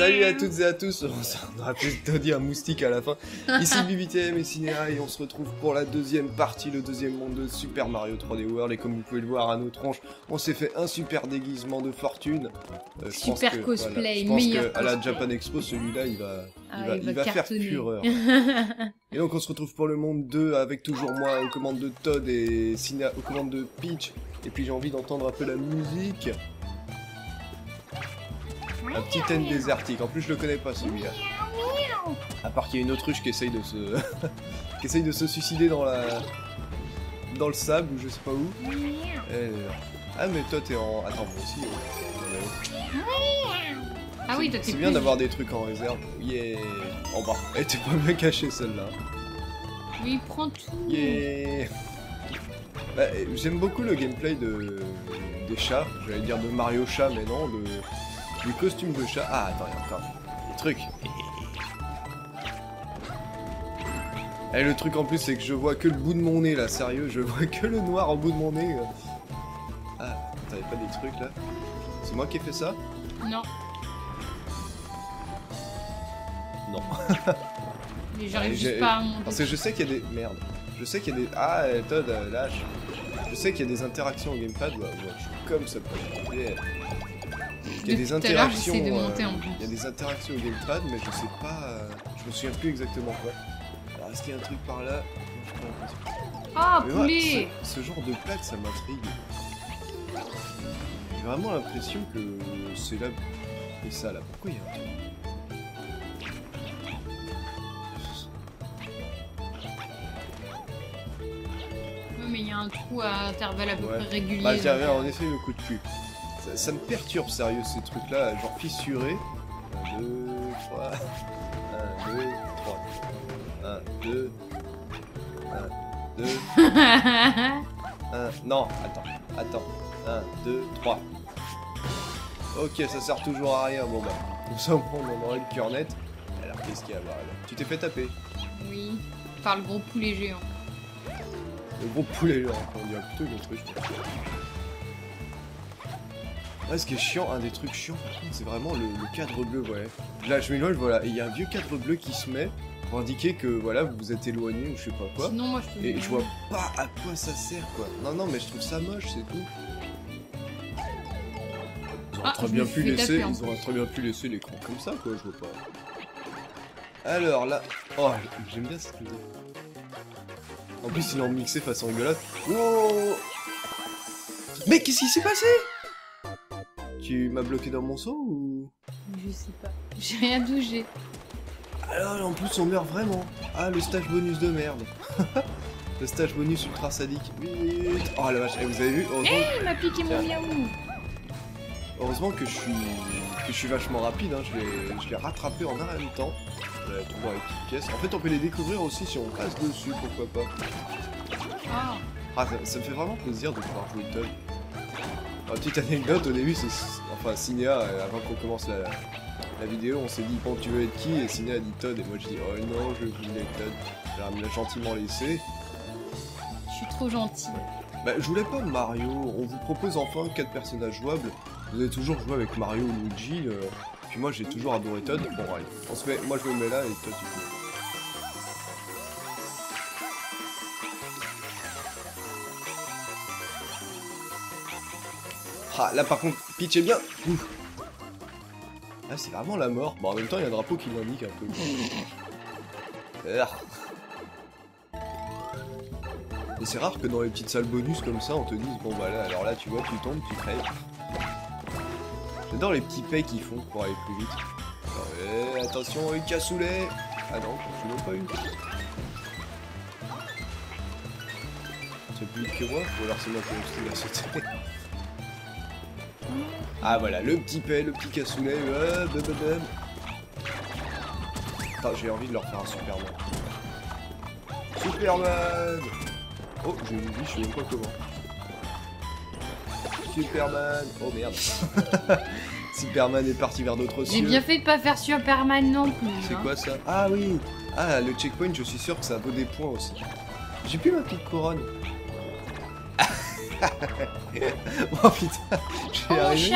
Salut à toutes et à tous, on aurait plutôt dit un moustique à la fin. Ici BBTM et Cinéa et on se retrouve pour la deuxième partie, le deuxième monde de Super Mario 3D World. Et comme vous pouvez le voir à nos tronches, on s'est fait un super déguisement de fortune. Euh, je super pense que, cosplay, voilà, je pense qu'à la Japan Expo, celui-là, il va, il ah, va, faire fureur. et donc on se retrouve pour le monde 2 avec toujours moi aux commandes de Todd et Cinéa aux commandes de Peach. Et puis j'ai envie d'entendre un peu la musique. Un petit N désertique. En plus, je le connais pas celui-là. À part qu'il y a une autruche qui essaye de se. qui essaye de se suicider dans la. dans le sable ou je sais pas où. Ah, mais toi t'es en. Attends, moi aussi. Ah oui, toi C'est bien d'avoir des trucs en réserve. Yeah. En bas. Elle était pas bien cachée celle-là. Oui, prends tout. Yeah. Bah, J'aime beaucoup le gameplay de des chats. J'allais dire de Mario chat, mais non, de du costume de chat. Ah, attends, il y a encore des trucs. Et le truc en plus, c'est que je vois que le bout de mon nez là, sérieux, je vois que le noir au bout de mon nez. Ah, t'avais pas des trucs là? C'est moi qui ai fait ça? Non. Non. Mais j'arrive juste pas à monter. Parce que je sais qu'il y a des. Merde. Je sais qu'il y a des. Ah, Todd, lâche. Je sais qu'il y a des interactions au gamepad. Ouais, je suis comme ça. Il y a des interactions. De monter en euh, il y a des interactions au gamepad, mais je sais pas. Euh, je me souviens plus exactement quoi. Alors est-ce qu'il y a un truc par là? Ah, oh, poulet ce, genre de plaque, ça m'intrigue. J'ai vraiment l'impression que c'est là. Et ça là, pourquoi il y a un truc? Mais il y a un trou à intervalles à peu près réguliers. Bah, tiens, en effet, le coup de cul. Ça, me perturbe sérieux ces trucs là, genre fissurés. 1, 2, 3. 1, 2, 3. 1, 2. 1, 2. 1. Non, attends, attends. 1, 2, 3. Ok, ça sert toujours à rien. Bon bah, ça on aurait le cœur net. Alors qu'est-ce qu'il y a là? Tu t'es fait taper Oui, par le gros poulet géant. Le gros poulet géant, on dirait plutôt le truc. Ah, ce qui est chiant, un des trucs chiants par contre, c'est vraiment le, cadre bleu, ouais. Là, je m'éloigne, voilà, et il y a un vieux cadre bleu qui se met pour indiquer que voilà, vous vous êtes éloigné ou je sais pas quoi. Sinon, moi, je peux Et je vois pas à quoi ça sert, quoi. Non, non, mais je trouve ça moche, c'est tout. Ils auraient ah, très bien pu laisser, ils auraient très bien pu laisser l'écran comme ça, quoi, je vois pas. Alors là, oh, j'aime bien cette vidéo. En plus, il est en mixé façon rigolote. Oh Mais qu'est-ce qui s'est passé? Tu m'as bloqué dans mon saut ou? Je sais pas. J'ai rien bougé. Alors en plus on meurt vraiment. Ah le stage bonus de merde. le stage bonus ultra sadique. Oh la vache, eh, vous avez vu? Heureusement... Hey, il m'a piqué mon miaou Heureusement que je suis que je suis vachement rapide, hein. je l'ai rattrapé en un même temps. Euh, trois pièces. En fait on peut les découvrir aussi si on passe dessus, pourquoi pas. Ah, ah ça, me fait vraiment plaisir de pouvoir jouer Todd. Une petite anecdote, au début, c'est. Enfin, Cinéa, euh, avant qu'on commence la, vidéo, on s'est dit, bon, tu veux être qui? Et Cinéa a dit Todd, et moi je dis, oh non, je veux être Todd. Elle me l'a gentiment laissé. Je suis trop gentil. Bah, je voulais pas Mario. On vous propose enfin 4 personnages jouables. Vous avez toujours joué avec Mario ou Luigi. Euh, puis moi, j'ai toujours adoré Todd. Bon, allez, on se met... moi je me mets là et toi tu peux. Ah, là par contre, Peach est bien. Ah, c'est vraiment la mort. Bon, en même temps, il y a un drapeau qui l'indique un peu. Et c'est rare que dans les petites salles bonus comme ça, on te dise bon bah là, alors là, tu vois, tu tombes, tu crèves. J'adore les petits paix qu'ils font pour aller plus vite. Attention, une cassoulet Ah non, je n'ai pas eu. C'est plus vite que moi, ou alors c'est moi qui ai sauter. Ah voilà, le petit paix, le petit cassoulet. Euh, j'ai envie de leur faire un Superman. Superman Oh, j'ai une vie, je sais même pas comment. Superman Oh merde Superman est parti vers d'autres cieux. J'ai bien fait de pas faire Superman non plus. C'est hein. quoi ça? Ah oui Ah, le checkpoint, je suis sûr que ça vaut des points aussi. J'ai plus ma petite couronne. oh putain, j'ai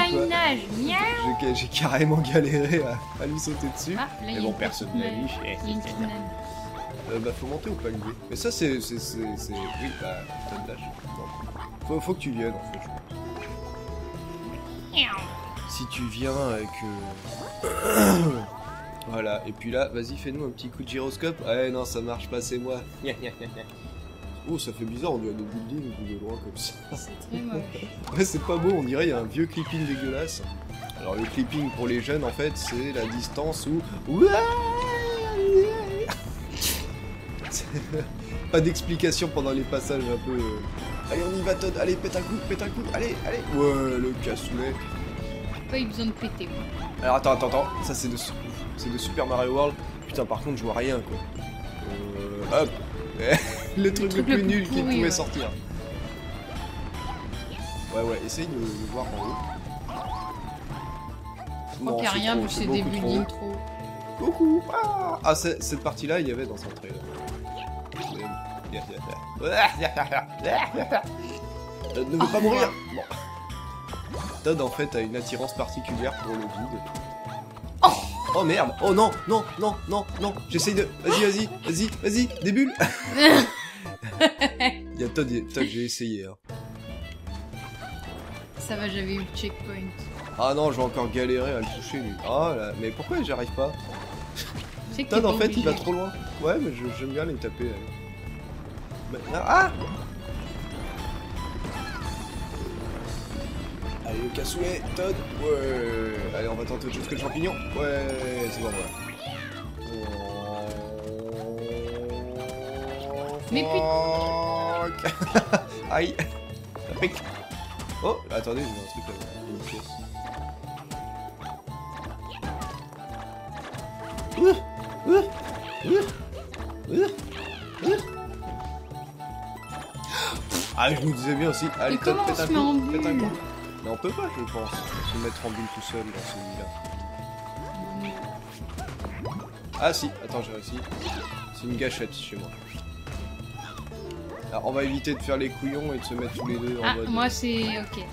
Oh, carrément galéré à, à lui sauter dessus. Ah, là, Mais bon, personne petite l'a vu. Naine. Euh, bah faut monter au palier. Mais ça c'est... c'est... c'est... c'est- Oui, bah... t'as de. Bon. Faut, faut que tu viennes en fait. je pense. Si tu viens avec... euh, voilà, et puis là, vas-y fais-nous un petit coup de gyroscope. Ouais non ça marche pas, c'est moi. oh ça fait bizarre, on dirait des buildings de loin comme ça. C'est très moche. Ouais, c'est pas beau, on dirait il y a un vieux clipping dégueulasse. Alors le clipping pour les jeunes en fait, c'est la distance où pas d'explication pendant les passages un peu euh, Allez, on y va Todd, allez, pète un coup, pète un coup, allez, allez. Ouais, le cassoulet. Pas eu besoin de péter, moi. Alors attends, attends, attends, ça c'est de c'est de Super Mario World. Putain, par contre, je vois rien quoi. Euh, hop. le truc le truc plus le plus nul qui pouvait ouais. sortir. Ouais, ouais, essaye de, de voir en haut. Je crois qu'il n'y a rien, vu des buildings trop. Coucou Ah, ah cette partie-là, il y avait dans son trailer. Todd ne veut pas mourir Bon. Todd, en fait, a une attirance particulière pour le vide. Oh merde Oh non Non Non Non Non J'essaye de... Vas-y, vas-y Vas-y Vas-y Des bulles Todd, j'ai essayé. hein. Ça va, j'avais eu le checkpoint. Ah non, je vais encore galérer à le toucher, lui. Ah là, mais pourquoi j'arrive pas t'es en fait, il va trop loin. Ouais, mais j'aime bien les taper. allez. Maintenant- Ah Allez, le cassoulet, Todd. Ouais. Allez, on va tenter autre chose que le champignon. Ouais, c'est bon, voilà. Mais putain Aïe Ça pique Oh, attendez, j'ai un truc là. Une pièce. Ouh Ouh Ouh Ouh Ouh Ah, je nous disais bien aussi. Allez, pète on un se met en coup, pète un coup. Mais on peut pas, je pense, se mettre en bulle tout seul dans celui-là. Ah si, attends, j'ai réussi. C'est une gâchette chez moi. Alors, on va éviter de faire les couillons et de se mettre tous les deux en Ah, mode... moi c'est ok.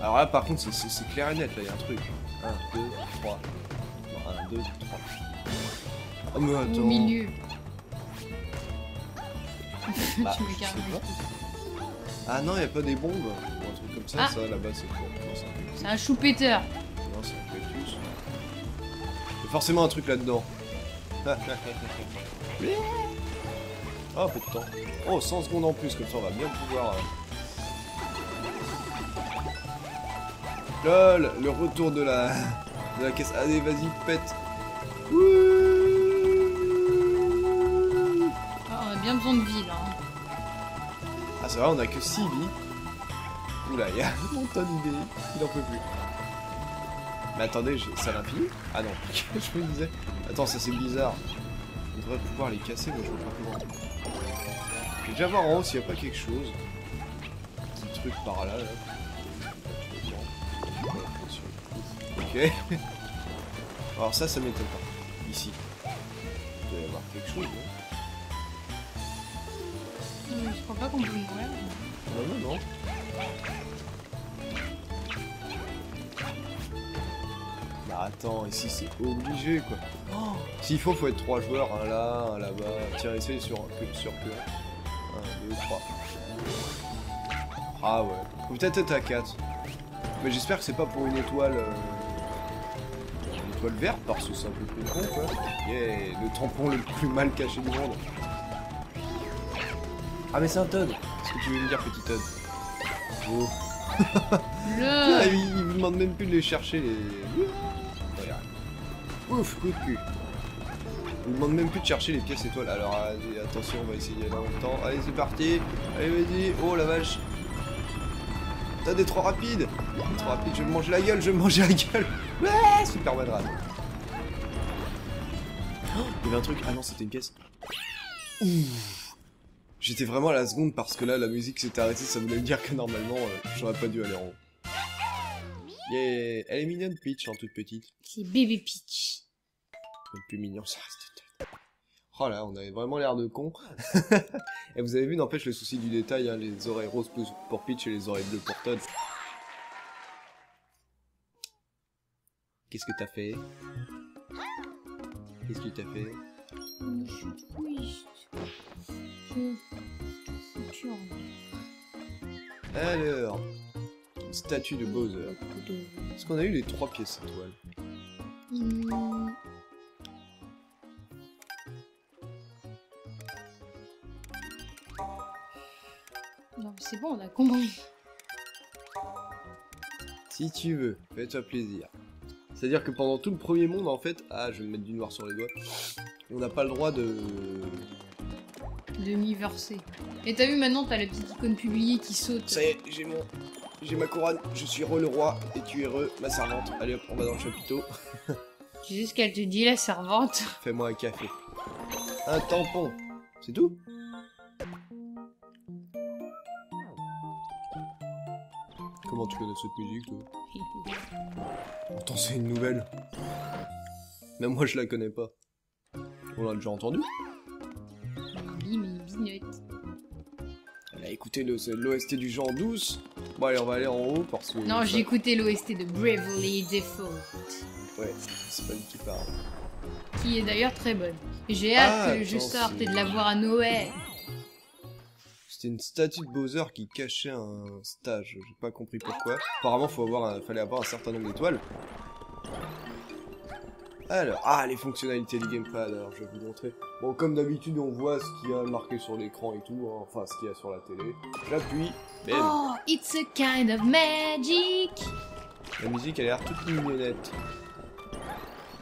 Alors là, par contre, c'est- clair et net, là, il y a un truc. 1, 2, 3. 1, 2, 3. Oh, mais attends. Au milieu. Bah, me je. Ah non, il a pas des bombes ou un truc comme ça, Ah. ça là-bas c'est quoi? C'est un chou-péteur. Non, c'est un cactus. Il y a forcément un truc là-dedans. oh, peu de temps. Oh, 100 secondes en plus, comme ça on va bien pouvoir. euh. LOL, le retour de la, de la caisse. Allez, vas-y, pète. Wouh Ah, on a bien besoin de vie là. hein. Ah, c'est vrai, on a que 6 vies. Oula, il y a tonne d'idées. Il en peut plus. Mais attendez, j'ai- ça l'infini Ah non, je me disais. Attends, ça c'est bizarre. On devrait pouvoir les casser, mais je vois pas comment. Je vais déjà voir en haut s'il n'y a pas quelque chose. Petit truc par là, là. Ok. Alors ça, ça m'étonne pas. Ici. Il doit y avoir quelque chose, Euh, Je crois pas qu'on peut mourir. Non, non, non. Bah attends, ici c'est obligé quoi. Oh, S'il faut, faut être trois joueurs, un là, un là-bas. Tiens, essaye sur sur que. Un, deux, trois. Ah ouais. Faut peut-être être à 4. Mais j'espère que c'est pas pour une étoile. euh, Une étoile verte parce que c'est un peu plus con quoi. Yeah, le tampon le plus mal caché du monde. Ah mais c'est un Todd Qu'est-ce que tu veux me dire petit Todd? Oh. Ah, Le. il, il vous demande même plus de les chercher les... Ouf, coup de cul. Il vous demande même plus de chercher les pièces étoiles. Alors allez, attention, on va essayer d'aller en même temps. Allez, c'est parti. Allez, vas-y. Oh la vache. T'as des trop rapides. Des trop rapides, je vais me manger la gueule, je vais me manger la gueule. Ouais, super madrade. Oh, il y avait un truc. Ah non, c'était une pièce. Ouh. J'étais vraiment à la seconde parce que là, la musique s'était arrêtée. Ça voulait dire que normalement, euh, j'aurais pas dû aller en haut. Yeah. Elle est mignonne, Peach, en toute petite. C'est bébé Peach. Le plus mignon, ça reste. Oh là, on avait vraiment l'air de con. et vous avez vu, n'empêche le souci du détail, hein, les oreilles roses pour Peach et les oreilles bleues pour Todd. Qu'est-ce que t'as fait? Qu'est-ce que t'as fait? Je suis triste. Je... je suis Alors, une statue de Bowser. Est-ce qu'on a eu les trois pièces étoiles? Hmm. C'est bon, on a compris. Si tu veux, fais-toi plaisir. C'est-à-dire que pendant tout le premier monde, en fait... Ah, je vais me mettre du noir sur les doigts. On n'a pas le droit de... Demi-versé. Et t'as vu maintenant, t'as la petite icône publiée qui saute. Ça y est, j'ai mon... J'ai ma couronne, je suis re le roi, et tu es re ma servante. Allez hop, on va dans le chapiteau. Tu sais ce qu'elle te dit, la servante Fais-moi un café. Un tampon. C'est tout? Comment tu connais cette musique, toi Pourtant, c'est une nouvelle. Même moi, je la connais pas. On l'a déjà entendu Oui, mais binote. Elle a écouté l'OST du genre douce. Bon, allez, on va aller en haut parce que... Non, j'ai écouté l'OST de Bravely Default. Ouais, c'est pas du tout pareil. Qui est d'ailleurs très bonne. J'ai hâte Ah, que le jeu attends, sorte et de la voir à Noël. C'était une statue de Bowser qui cachait un stage. J'ai pas compris pourquoi. Apparemment, faut avoir un- fallait avoir un certain nombre d'étoiles. Alors, ah, les fonctionnalités du gamepad. Alors, je vais vous montrer. Bon, comme d'habitude, on voit ce qu'il y a marqué sur l'écran et tout. hein. Enfin, ce qu'il y a sur la télé. J'appuie. Bam. Oh, it's a kind of magic. La musique, elle a l'air toute mignonnette.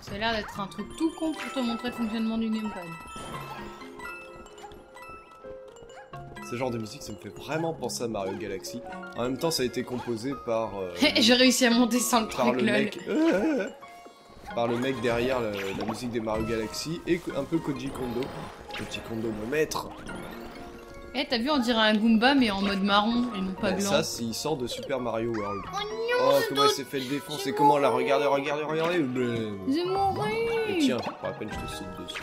Ça a l'air d'être un truc tout con pour te montrer le fonctionnement du gamepad. Ce genre de musique, ça me fait vraiment penser à Mario Galaxy. En même temps, ça a été composé par... euh, J'ai réussi à monter sans le par truc, le lol. mec par le mec derrière la, la musique des Mario Galaxy et un peu Koji Kondo Koji Kondo mon maître Eh, t'as vu, on dirait un Goomba, mais en mode marron et non pas Bah, blanc. ça c'est- il sort de Super Mario World oh comment il s'est fait le défoncer comment là regardez regardez regardez. J'ai mouru Et tiens pour la peine je te saute dessus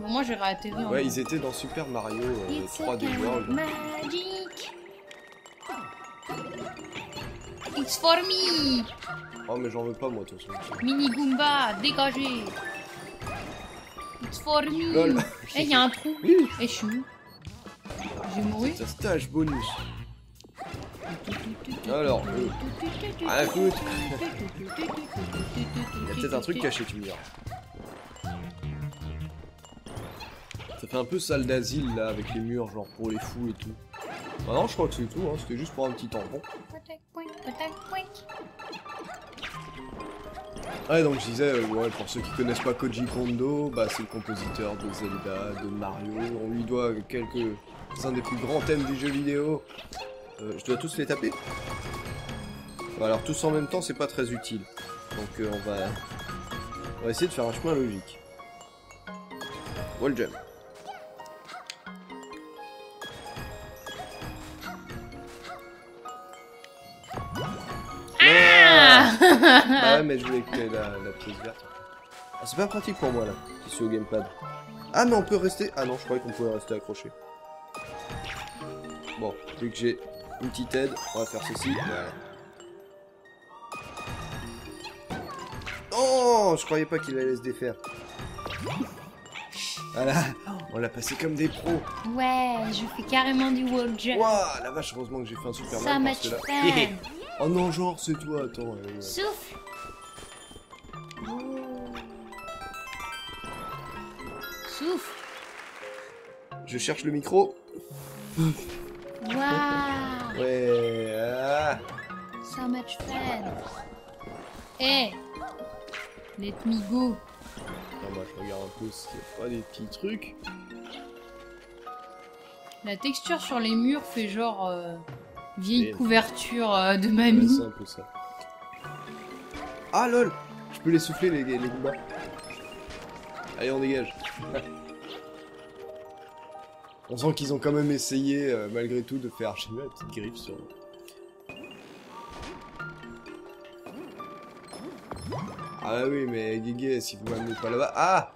Bon, moi, j'ai réatterri en ouais ils étaient dans Super Mario euh, It's a 3D kind of World. magic. It's for me. Oh mais j'en veux pas moi de toute façon. Mini Goomba, dégagez. It's for me. Eh, y a un trou. Eh, je suis où J'ai mouru c'est un stage bonus. Alors, euh, rien à foutre. Il y a peut-être un truc caché, tu me diras. Ça fait un peu salle d'asile là, avec les murs, genre pour les fous et tout. Ah non, je crois que c'est tout, hein. c'était juste pour un petit tampon. Ouais, donc je disais, euh, ouais, pour ceux qui connaissent pas Koji Kondo, bah, c'est le compositeur de Zelda, de Mario. On lui doit quelques-uns des plus grands thèmes du jeu vidéo. Euh, je dois tous les taper Bon, Alors, tous en même temps, c'est pas très utile. Donc, euh, on va... On va essayer de faire un chemin logique. Wall jump. Ah Bah ouais, mais je voulais que la, la pièce verte. Ah, c'est pas pratique pour moi là, qui suis au gamepad. Ah, mais on peut rester. Ah non, je croyais qu'on pouvait rester accroché. Bon, vu que j'ai une petite aide, on va faire ceci. Voilà. Oh, je croyais pas qu'il allait se défaire. Voilà, on l'a passé comme des pros. Ouais, je fais carrément du wall jump. Waouh, la vache, heureusement que j'ai fait un super Ça match là. oh non, genre, c'est toi, attends. euh. Souffle. Souffle. Je cherche le micro. Waouh. Ouais, ah. So much fun. Eh. Let me go. Attends, moi je regarde un peu s'il n'y a pas des petits trucs. La texture sur les murs fait genre euh, vieille couverture euh, de mamie. un peu ça. Ah lol Je peux les souffler les, les Goombas. Allez, on dégage. on sent qu'ils ont quand même essayé, euh, malgré tout, de faire chez la petite griffe sur... Ah oui, mais Guégué, si vous m'amenez pas là-bas... Ah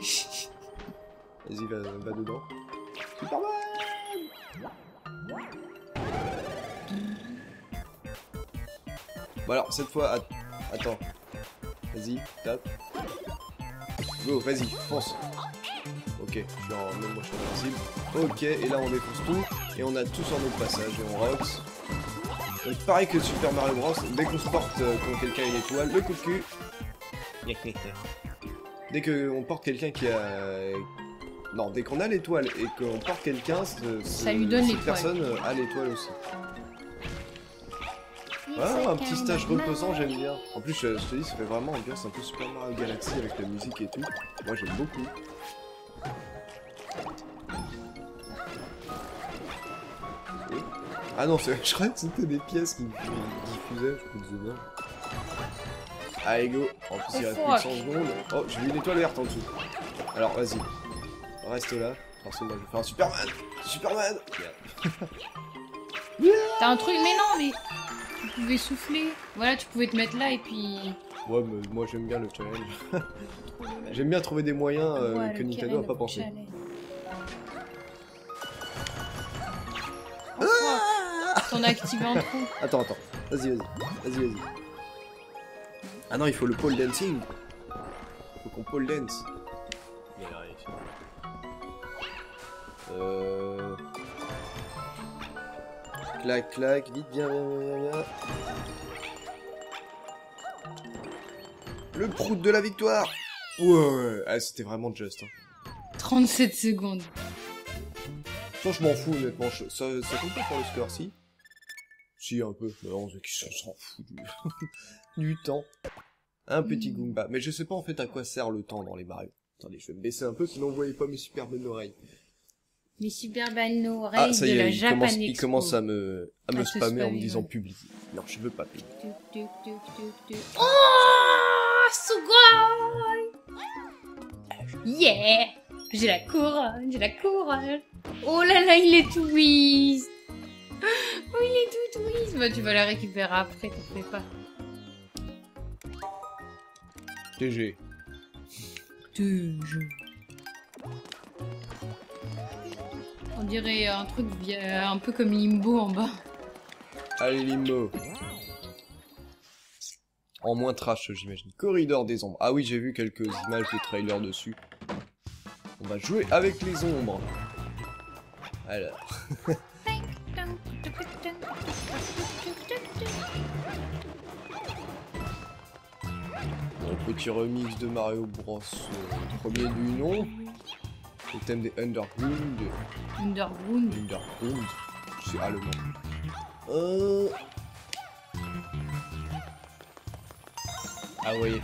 Vas-y, va, va dedans. Superman Bon alors, cette fois, at- attends. Vas-y, tape. Go, vas-y, fonce. Ok, je suis en même motion invincible. Ok, et là on défonce tout, et on a tous en notre passage, et on rocks. Donc pareil que Super Mario Bros, dès qu'on se porte euh, contre quelqu'un une étoile, le coup de cul. Dès qu'on porte quelqu'un qui a... Non, dès qu'on a l'étoile et qu'on porte quelqu'un, Ça lui donne cette l'étoile. personne euh, a l'étoile aussi. Ah, un petit stage reposant, j'aime bien. En plus, je, je te dis, ça fait vraiment ambiance un peu Super Mario Galaxy avec la musique et tout. Moi, j'aime beaucoup. Oui. Ah non, c'est- je croyais que c'était des pièces qui, diffusaient, je me disais bien. Allez, go En plus, il reste plus que 100 secondes. Oh, j'ai vu une étoile verte en dessous. Alors, vas-y. Reste là. Forcément, je vais faire un Superman Superman. T'as un truc, mais non, mais tu pouvais souffler. Voilà, tu pouvais te mettre là et puis. Ouais, mais moi, j'aime bien le challenge. J'aime bien trouver des moyens euh, Ouais, que Nintendo Keren a pas pensé. Oh, T'en as activé un trou. Attends, attends. Vas-y, vas-y. Vas-y, vas-y. Ah non, il faut le pole dancing. Faut qu'on pole dance. Il a réussi. Euh... Clac, clac, vite, viens, viens, viens, viens, viens. Le prout de la victoire Ouais, ouais, ouais. Ah, c'était vraiment juste. Hein. 37 secondes. Ça, je m'en fous, honnêtement. Je- Ça, ça compte pas pour le score, si? Si, un peu. Mais on qui s'en fout du... du temps? Un petit. Goomba. Mais je sais pas en fait à quoi sert le temps dans les Mario. Attendez, je vais me baisser un peu, sinon vous voyez pas mes super bonnes oreilles. Les belles oreilles Ah, ça y de la est, il Japan commence, il Expo. commence à me, à me À te spammer en me disant ouais. publier. Non, je veux pas publier. Tuc. Oh Sugoi Yeah J'ai la couronne, j'ai la couronne. Oh là là, il est tout whiz. Oh, il est tout whiz. Bah, tu vas la récupérer après, t'en fais pas. GG. On dirait un truc un peu comme Limbo en bas. Allez, Limbo. En moins trash, j'imagine. Corridor des ombres. Ah oui, j'ai vu quelques images de trailer dessus. On va jouer avec les ombres. Alors. Un petit remix de Mario Bros. euh, premier du nom. Le thème des Underground. Underground. Underground. C'est allemand. Euh... Ah oui.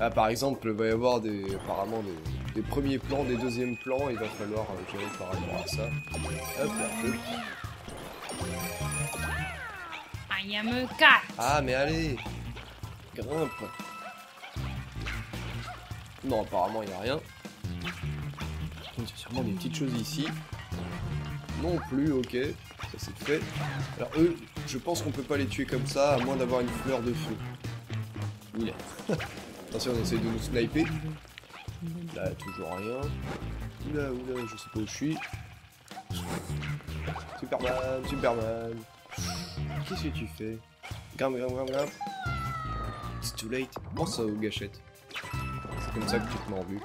Ah par exemple, il va y avoir des apparemment des, des premiers plans, des deuxièmes plans, il va falloir euh, gérer par rapport à ça. Hop là. hop. I am a cat. Ah mais allez Grimpe Non apparemment il n'y a rien. Il a sûrement des petites choses ici. Non plus, ok. Ça c'est fait. Alors eux, je pense qu'on peut pas les tuer comme ça, à moins d'avoir une fleur de feu. Oula. Attention, on essaie de nous sniper. Là, toujours rien. Oula, oula, je sais pas où je suis. Superman, Superman. Qu'est-ce que tu fais? Grimpe, grimpe, grimpe, grimpe. It's too late. Pense aux gâchettes. C'est comme ça que tu te mets en vue.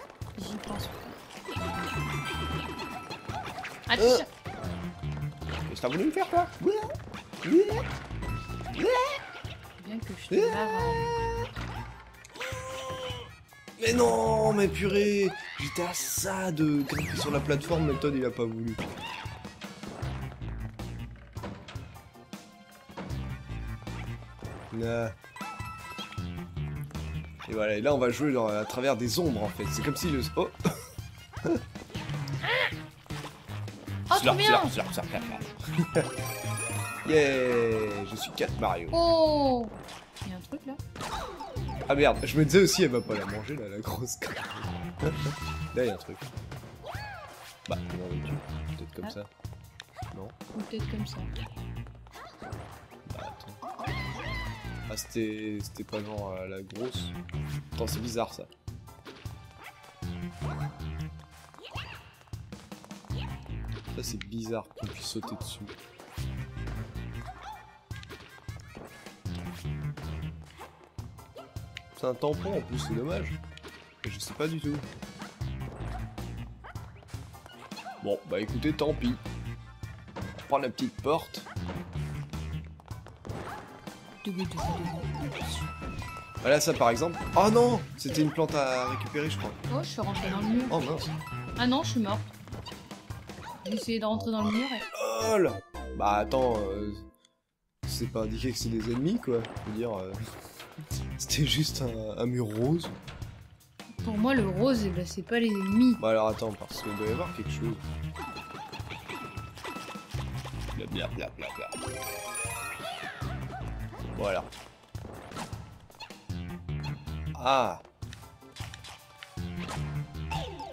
Ah, Euh. Qu'est-ce que t'as voulu me faire, toi Bien que je te lave. Mais non, mais purée J'étais à ça de grimper sur la plateforme, mais Todd il a pas voulu. Nah. Et voilà, et là on va jouer à travers des ombres en fait. C'est comme si le... Oh Oh, trop bien slurp, slurp, slurp, slurp. Yeah Je suis 4 Mario. Oh Il y a un truc là Ah merde, je me disais aussi elle va pas la manger là, la grosse crème. Là y'a un truc. Bah, comment veux-tu Peut-être comme Ah. ça. Non Ou peut-être comme ça. Bah attends. Ah c'était... C'était pas genre euh, la grosse. Attends, c'est bizarre ça. Ça, c'est bizarre qu'on puisse sauter dessus. C'est un tampon en plus, c'est dommage. Et je sais pas du tout. Bon, bah écoutez, tant pis. On va prendre la petite porte. Voilà ça par exemple. Oh non C'était une plante à récupérer je crois. Oh, je suis rentrée dans le mur. Oh mince. Ah non, je suis morte. Essayé de rentrer dans le mur et... Oh là Bah attends, euh, c'est pas indiqué que c'est des ennemis quoi. Je veux dire, euh, c'était juste un, un mur rose. Pour moi, le rose, eh ben, c'est pas les ennemis. Bah alors attends, parce qu'il doit y avoir quelque chose. Bla bla bla bla bla. Voilà. Ah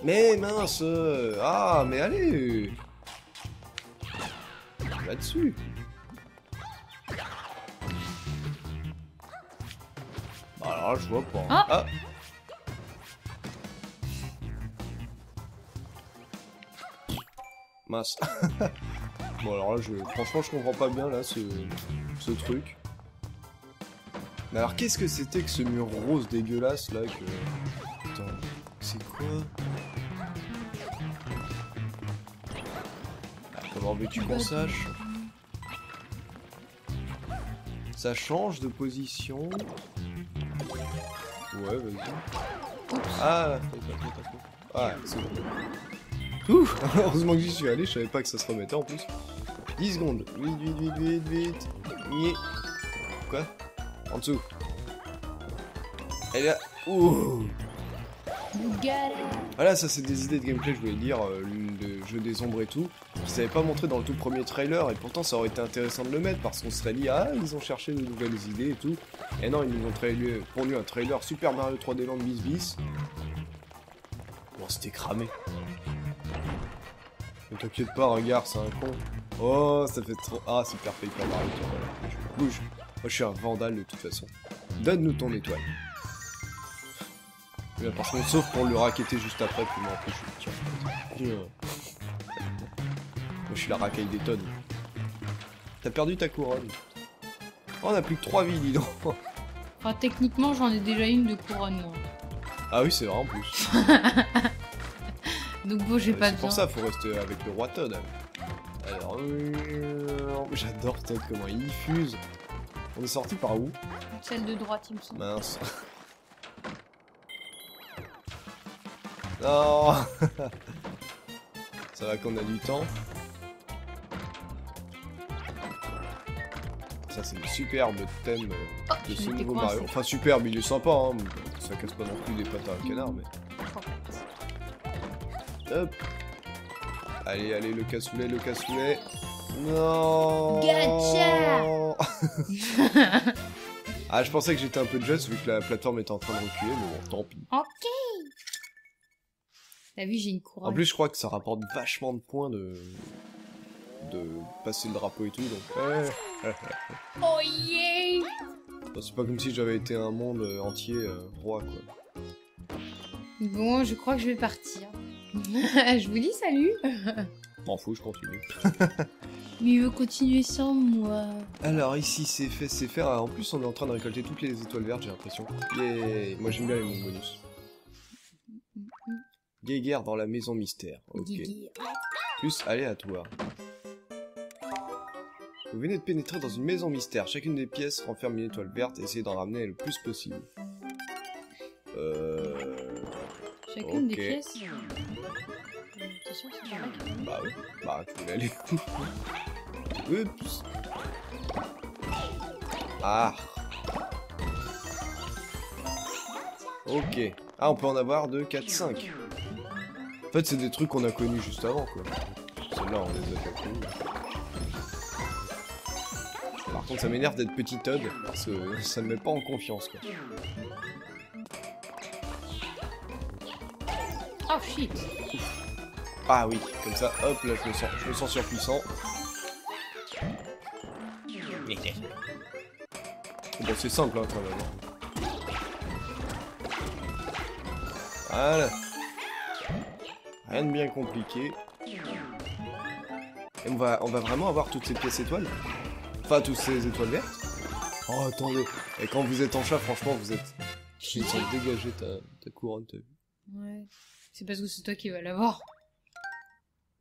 Mais mince euh, Ah, mais allez Là-dessus Bah alors je vois pas. Ah. ah Mince. bon alors là, je... franchement, je comprends pas bien là ce, ce truc. Mais alors, qu'est-ce que c'était que ce mur rose dégueulasse là que... Attends, c'est quoi? Comment veux-tu qu'on sache Ça change de position. Ouais, vas-y. Ah. Ah, c'est bon. Ouh, heureusement que j'y suis allé, je savais pas que ça se remettait en plus. 10 secondes. Vite, vite, vite, vite, vite. Nier. Quoi? En dessous. Elle est là. Ouh. Voilà, ça c'est des idées de gameplay, je voulais dire, euh, le jeu des ombres et tout. Je savais pas montré dans le tout premier trailer, et pourtant ça aurait été intéressant de le mettre, parce qu'on serait dit, ah, ils ont cherché de nouvelles idées et tout. Et non, ils nous ont trailer, pondu un trailer Super Mario 3D Land bis bis. Bon, c'était cramé. Ne t'inquiète pas, regarde, c'est un con. Oh, ça fait trop... Ah, Super Paper Mario. Je bouge. Moi, je suis un vandale de toute façon. Donne-nous ton étoile. Parce qu'on sauf pour le racketter juste après, puis moi, après, je suis... Je suis la racaille des tonnes. T'as perdu ta couronne. Oh, on a plus que 3 vies, dis donc. Enfin, techniquement, j'en ai déjà une de couronne, moi. Ah oui, c'est vrai, en plus. Donc bon, j'ai pas C'est pour ça, faut rester avec le roi Todd. Alors, euh, j'adore Todd, comment il fuse. On est sorti par où? Celle de droite, il me semble. Mince. Non Ça va qu'on a du temps? Ça c'est le superbe thème euh, Oh, de ce nouveau. Mario. Enfin superbe, il est sympa, hein. ça casse pas non plus des pattes à un canard, mais... Hop Allez, allez, le cassoulet, le cassoulet. Non Gacha Ah, je pensais que j'étais un peu just vu que la plateforme était en train de reculer, mais bon, tant pis. Ok. T'as vu, j'ai une couronne. En plus, je crois que ça rapporte vachement de points de de passer le drapeau et tout, donc ouais. Oh yeah c'est pas comme si j'avais été un monde euh, entier euh, roi, quoi. Bon, je crois que je vais partir. je vous dis salut. M'en fous, je continue. Mais il veut continuer sans moi. Alors ici, c'est fait, c'est faire. En plus, on est en train de récolter toutes les étoiles vertes, j'ai l'impression. Yeah Moi, j'aime bien les mondes bonus. Guéguerre dans la maison mystère. Ok. Guigui. Plus aléatoire. Vous venez de pénétrer dans une maison mystère. Chacune des pièces renferme une étoile verte. Essayez d'en ramener le plus possible. Euh... Chacune des pièces. T'es sûr que c'est a Bah oui. Bah, tu voulais aller Oups. Ah. Ok. Ah, on peut en avoir 2, 4, 5. En fait, c'est des trucs qu'on a connus juste avant, quoi. Ceux-là, on les a pas connus. Contre, ça m'énerve d'être petit Todd, parce que ça me met pas en confiance, quoi. Oh shit. Ah oui, comme ça, hop, là, je me sens, je me sens surpuissant. Bon, c'est simple, hein, quand même. Voilà. Rien de bien compliqué. Et on va, on va vraiment avoir toutes ces pièces étoiles Enfin, toutes ces étoiles vertes Oh, attendez. Et quand vous êtes en chat, franchement, vous êtes... Dégagés ta, ta couronne, t'as vu Ouais. C'est parce que c'est toi qui vas l'avoir.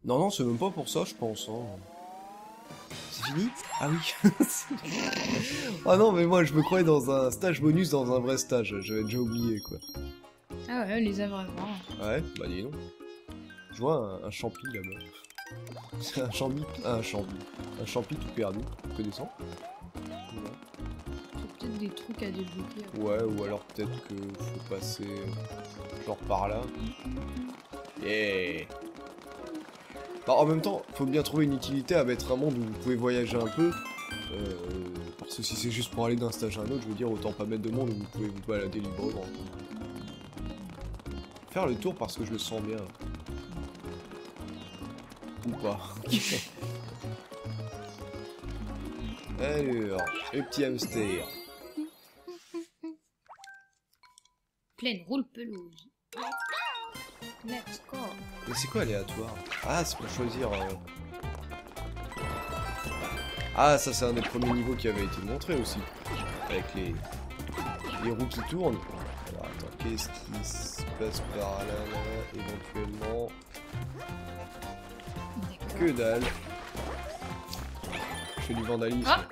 Non, non, c'est même pas pour ça, je pense. Hein. C'est fini? Ah oui. ah non, mais moi, je me croyais dans un stage bonus dans un vrai stage. J'avais déjà oublié, quoi. Ah ouais, on les a vraiment. Ouais, bah dis donc. Je vois un, un champi là-bas. C'est un champi, un champi, un champi tout perdu, connaissant. C'est peut-être des trucs à débloquer. Ouais, ou alors peut-être que faut passer euh, genre par là. Yeah. Bah, en même temps, faut bien trouver une utilité à mettre un monde où vous pouvez voyager un peu. euh, parce que si c'est juste pour aller d'un stage à un autre, je veux dire, autant pas mettre de monde où vous pouvez vous balader librement. Faire le tour parce que je le sens bien. Ou pas. Alors, le petit hamster. Pleine roule pelouse. Let's go. Mais c'est quoi aléatoire Ah, c'est pour choisir. euh. Ah, ça, c'est un des premiers niveaux qui avait été montré aussi. Avec les, les roues qui tournent. Alors, attends, qu'est-ce qui se passe par là, là, éventuellement? Que dalle. Je fais du vandalisme. Ah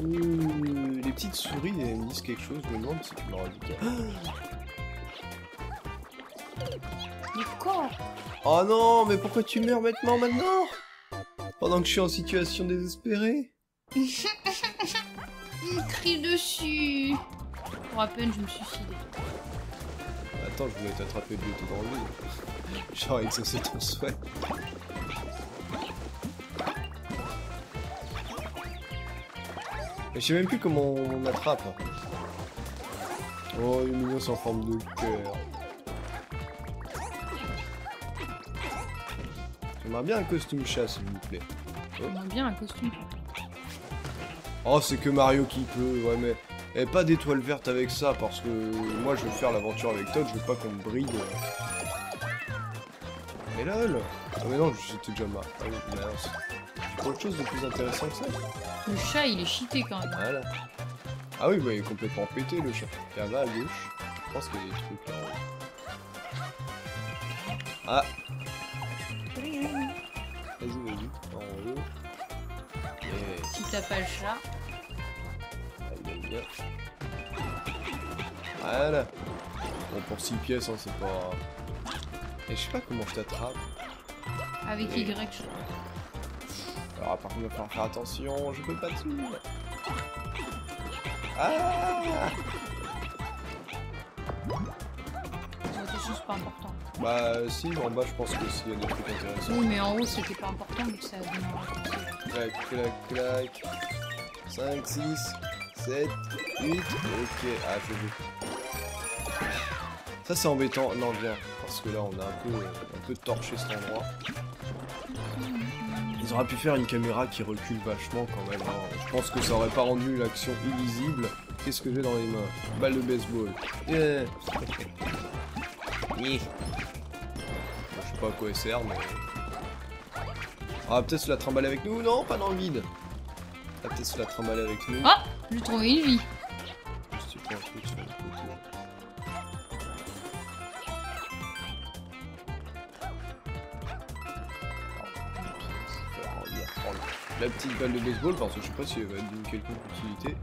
Ouh, les petites souris, elles me disent quelque chose. Je me demande si tu leur as dit. Le corps Oh non, mais pourquoi tu meurs maintenant, maintenant Pendant que je suis en situation désespérée Il crie dessus Pour à peine, je me suis suicidé. Attends, je voulais t'attraper de tout dans le vide. Genre exaucer ton souhait. Mais je sais même plus comment on attrape. Oh, il est mignon, c'est en forme de cœur. J'aimerais bien un costume chat, s'il vous plaît. A bien un costume. Oh, c'est que Mario qui peut, ouais, mais... Et pas d'étoile verte avec ça, parce que moi, je veux faire l'aventure avec Todd, je veux pas qu'on me bride. Mais Ah mais non, j'étais déjà marre. Ah oui. J'ai autre chose de plus intéressant que ça. Le chat, il est cheaté quand même. Voilà. Ah oui, bah il est complètement pété, le chat. Et là, à gauche, je pense qu'il y a des trucs là. Ah Vas-y, vas-y, en haut. Et... Si t'as pas le chat, Aïe, aïe, aïe. Voilà. Bon, pour 6 pièces, hein, c'est pas... Et je sais pas comment je t'attrape. avec Et- Y, je crois. Alors, par contre, il va falloir faire attention, je peux pas dessus. Ah c'est pas important. Bah, si, en bas, je pense que s'il y a des trucs intéressants. Oui, mais en haut, c'était pas important, que ça a donné. Clac, clac, clac. 5, 6, 7, 8. Ok, ah, je veux. Ça, c'est embêtant. Non, viens. Parce que là, on a un peu, un peu torché cet endroit. Ils auraient pu faire une caméra qui recule vachement quand même. hein. Je pense que ça aurait pas rendu l'action illisible. Qu'est-ce que j'ai dans les mains? Balle de baseball. Yeah. Yeah. Bon, je sais pas à quoi elle sert, mais. Ah, peut-être se la trimballer avec nous? Non, pas dans le vide. Ah, peut-être se la trimballer avec nous. Ah J'ai trouvé une vie. Petite balle de baseball parce que je sais pas si elle va être d'une quelconque utilité.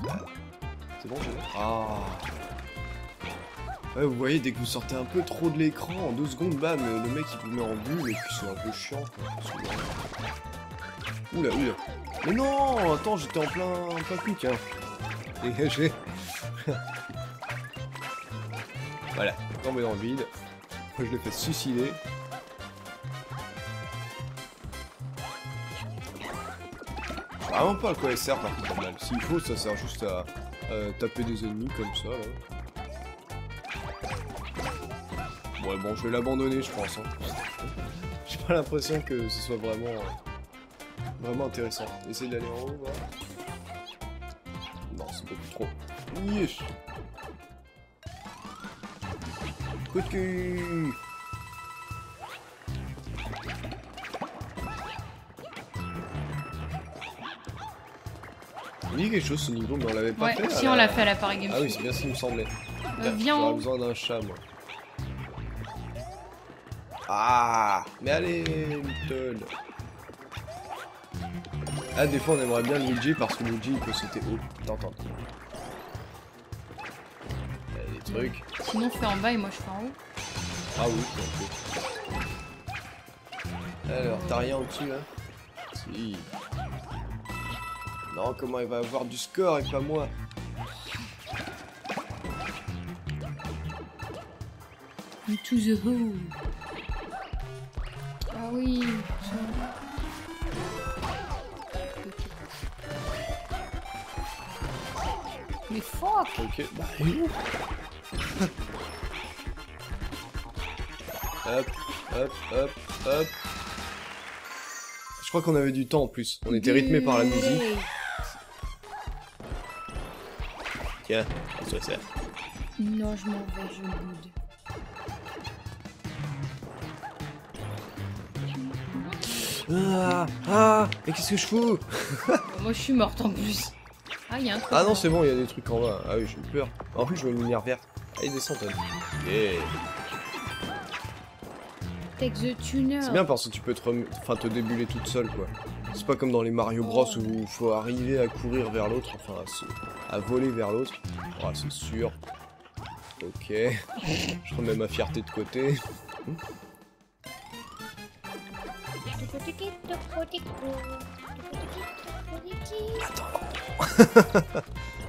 C'est bon, j'ai Ah Ouais, vous voyez, dès que vous sortez un peu trop de l'écran, en deux secondes, bam, le mec il vous met en bulle et puis c'est un peu chiant quoi. souvent. Oula, oula. Mais non Attends, j'étais en plein, en plein clic, hein. Dégagé. voilà, tombé dans le vide. Moi, je l'ai fait suicider. Vraiment pas à quoi elle sert par contre. S'il faut, ça sert juste à taper des ennemis comme ça là. Ouais bon, je vais l'abandonner je pense. hein. J'ai pas l'impression que ce soit vraiment euh, vraiment intéressant. Essaye d'aller en haut. Non, c'est beaucoup trop. Yesh. Coup de cul dit quelque chose ce niveau, mais on l'avait pas Ouais, fait. si on la- fait à la Paris Games. Ah oui, c'est bien ce qui me semblait. Euh, viens. J'aurais besoin d'un chat, moi. Ah Mais allez, Toad Ah, des fois, on aimerait bien Luigi parce que Luigi, il peut sauter haut. A des trucs. Sinon, fais en bas et moi je fais en haut. Ah oui. Alors, t'as rien au-dessus, là Si. Non, comment il va avoir du score et pas moi To the hole. Ah oui. Mais fuck Ok, bah Hop, hop, hop, hop. Je crois qu'on avait du temps en plus. On était rythmé par la musique. Tiens, ça sert. Non, je m'en vais, je boude. Ah, ah, mais qu'est-ce que je fous Moi, je suis morte en plus. Ah, il y a un truc. Ah non, c'est bon, il y a des trucs en bas. Ah oui, j'ai eu peur. En plus, je vois une lumière verte. Allez, descends, Todd. Yeah. Take the tuner. C'est bien parce que tu peux te, rem- enfin, te débuler toute seule, quoi. C'est pas comme dans les Mario Bros où il faut arriver à courir vers l'autre, enfin à, se- à voler vers l'autre. Ah, c'est sûr. Ok. Je remets ma fierté de côté.